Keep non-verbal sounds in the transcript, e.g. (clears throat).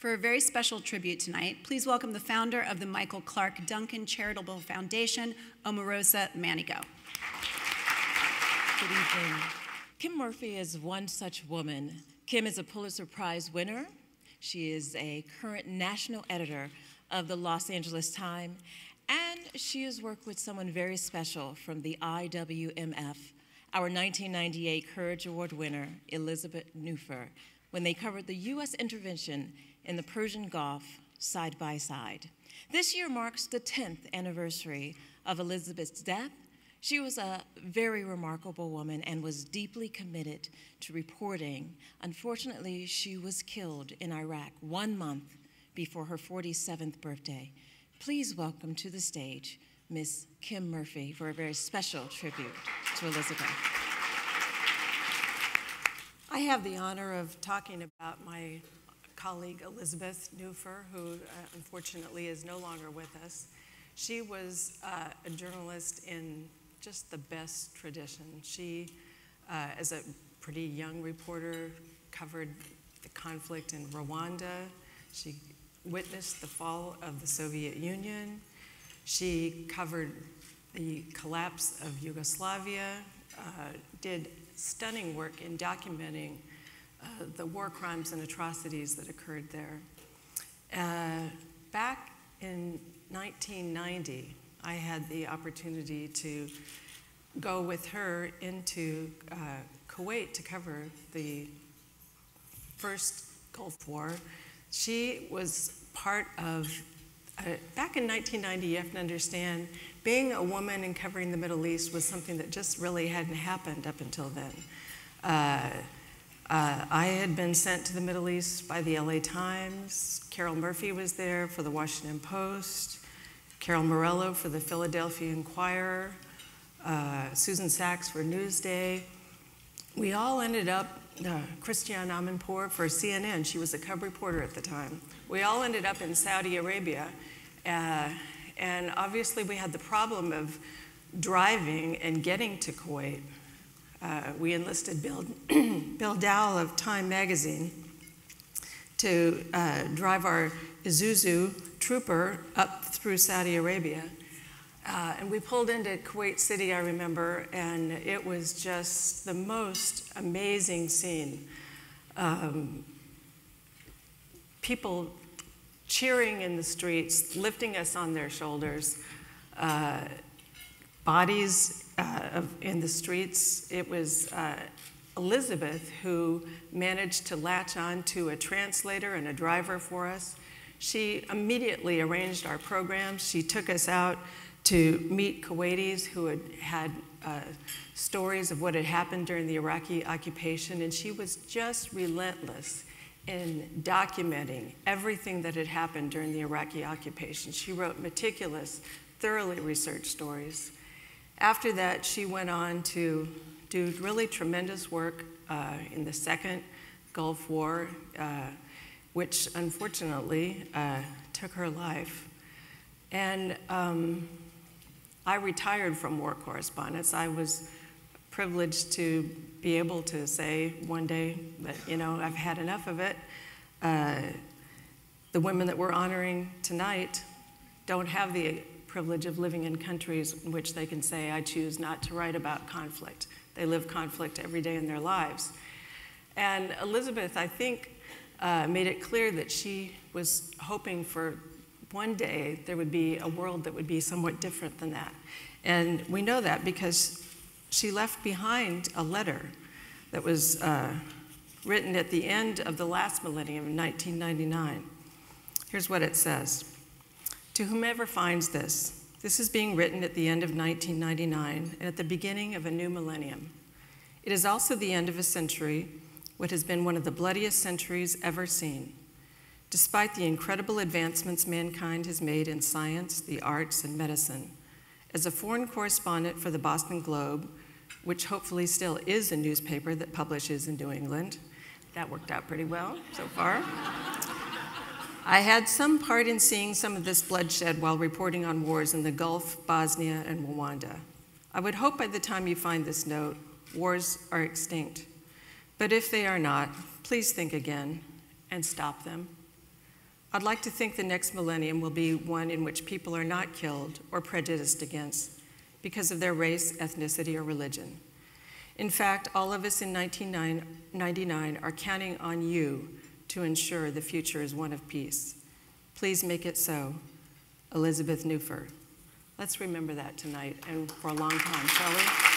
For a very special tribute tonight, please welcome the founder of the Michael Clarke Duncan Charitable Foundation, Omarosa Manigault. Good evening. Kim Murphy is one such woman. Kim is a Pulitzer Prize winner. She is a current national editor of the Los Angeles Times, and she has worked with someone very special from the IWMF, our 1998 Courage Award winner, Elizabeth Neuffer, when they covered the U.S. intervention in the Persian Gulf side by side. This year marks the 10th anniversary of Elizabeth's death. She was a very remarkable woman and was deeply committed to reporting. Unfortunately, she was killed in Iraq one month before her 47th birthday. Please welcome to the stage Miss Kim Murphy for a very special tribute to Elizabeth. I have the honor of talking about my colleague Elizabeth Neuffer, who uh, unfortunately is no longer with us. She was uh, a journalist in just the best tradition. She, uh, as a pretty young reporter, covered the conflict in Rwanda. She witnessed the fall of the Soviet Union. She covered the collapse of Yugoslavia, did stunning work in documenting uh, the war crimes and atrocities that occurred there. Uh, back in 1990, I had the opportunity to go with her into uh, Kuwait to cover the first Gulf War. She was part of, uh, back in 1990, you have to understand, being a woman and covering the Middle East was something that just really hadn't happened up until then. Uh, uh, I had been sent to the Middle East by the LA Times. Caryle Murphy was there for the Washington Post. Carol Morello for the Philadelphia Inquirer. Uh, Susan Sachs for Newsday. We all ended up, uh, Christiane Amanpour for CNN. She was a cub reporter at the time. We all ended up in Saudi Arabia. Uh, and obviously, we had the problem of driving and getting to Kuwait. Uh, we enlisted Bill, (clears throat) Bill Dowell of Time magazine to uh, drive our Isuzu trooper up through Saudi Arabia. Uh, and we pulled into Kuwait City, I remember, and it was just the most amazing scene. Um, people cheering in the streets, lifting us on their shoulders, uh, bodies uh, in the streets. It was uh, Elizabeth who managed to latch on to a translator and a driver for us. She immediately arranged our programs. She took us out to meet Kuwaitis who had had uh, stories of what had happened during the Iraqi occupation, and she was just relentless in documenting everything that had happened during the Iraqi occupation. She wrote meticulous, thoroughly researched stories. After that, she went on to do really tremendous work uh, in the second Gulf War, uh, which unfortunately uh, took her life. And um, I retired from war correspondence. I was privileged to be able to say one day that, you know, I've had enough of it. Uh, the women that we're honoring tonight don't have the privilege of living in countries in which they can say, I choose not to write about conflict. They live conflict every day in their lives. And Elizabeth, I think, uh, made it clear that she was hoping for one day there would be a world that would be somewhat different than that. And we know that because she left behind a letter that was uh, written at the end of the last millennium in 1999. Here's what it says to whomever finds this, this is being written at the end of 1999 and at the beginning of a new millennium. It is also the end of a century, what has been one of the bloodiest centuries ever seen. Despite the incredible advancements mankind has made in science, the arts, and medicine, as a foreign correspondent for the Boston Globe, which hopefully still is a newspaper that publishes in New England, that worked out pretty well so far. I had some part in seeing some of this bloodshed while reporting on wars in the Gulf, Bosnia, and Rwanda. I would hope by the time you find this note, wars are extinct. But if they are not, please think again and stop them. I'd like to think the next millennium will be one in which people are not killed or prejudiced against because of their race, ethnicity, or religion. In fact, all of us in 1999 are counting on you to ensure the future is one of peace. Please make it so. Elizabeth Neuffer. Let's remember that tonight and for a long time, shall we?